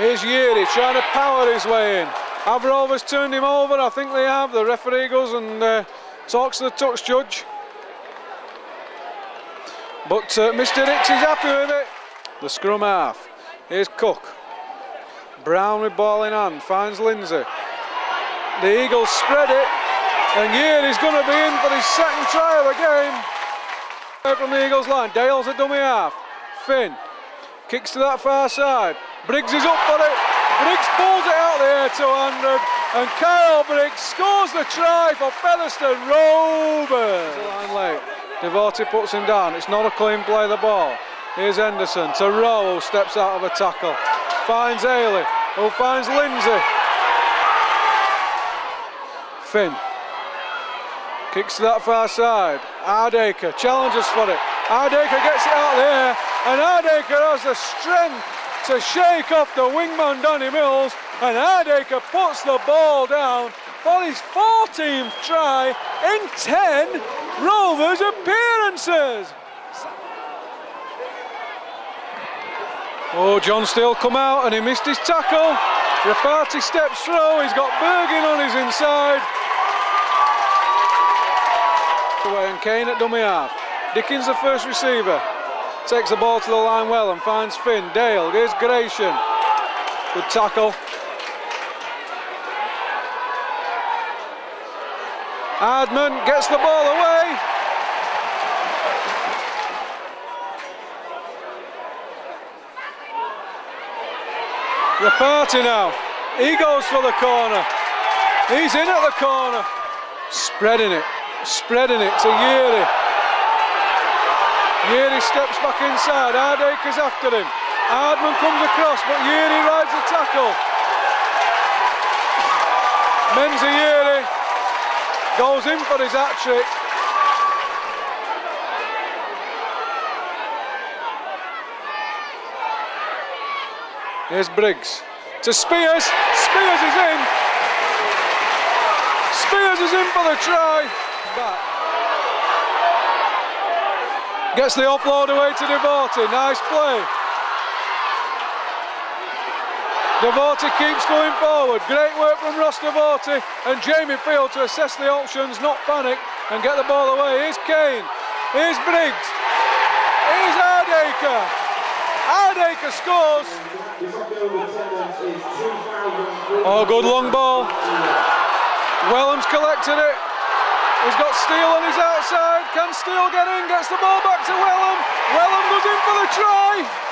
Here's Yere trying to power his way in. Have Rovers turned him over? I think they have. The referee goes and uh, talks to the touch judge. But uh, Mr. Hicks is happy with it. The scrum half. Here's Cook. Brown with ball in hand, finds Lindsay. The Eagles spread it, and Yere's going to be in for his second try of the game. From the Eagles line, Dale's a dummy half. Finn kicks to that far side. Briggs is up for it. Briggs pulls it out there 200, and Kyle Briggs scores the try for Featherstone Rovers. Line late. Puts him down. It's not a clean play, the ball. Here's Henderson to Rowe, who steps out of a tackle. Finds Haley, who finds Lindsay. Finn. Kicks to that far side. Hardaker challenges for it. Hardaker gets it out there, and Hardaker has the strength to shake off the wingman Danny Mills, and Hardaker puts the ball down for his 14th try in 10 Rovers appearances. Oh, John Steel come out and he missed his tackle. Ropati steps through, he's got Bergin on his inside. Away And Kain at dummy half. Dickens the first receiver. Takes the ball to the line well and finds Finn. Dale, here's Grayshon. Good tackle. Hardman gets the ball away. The party now. He goes for the corner. He's in at the corner. Spreading it. Spreading it to Yere. Yere steps back inside. Hardaker's after him. Hardman comes across, but Yere rides the tackle. Menzi Yere goes in for his hat trick. Here's Briggs to Spears. Spears is in. Spears is in for the try. Back. Gets the offload away to Divorty. Nice play. Divorty keeps going forward. Great work from Ross Divorty and Jamie Field to assess the options, not panic, and get the ball away. Here's Kain. Here's Briggs. Here's Hardaker. Hardaker scores. Oh, good long ball. Welham's collected it. He's got Steel on his outside. Can Steel get in? Gets the ball back to Welham. Welham goes in for the try.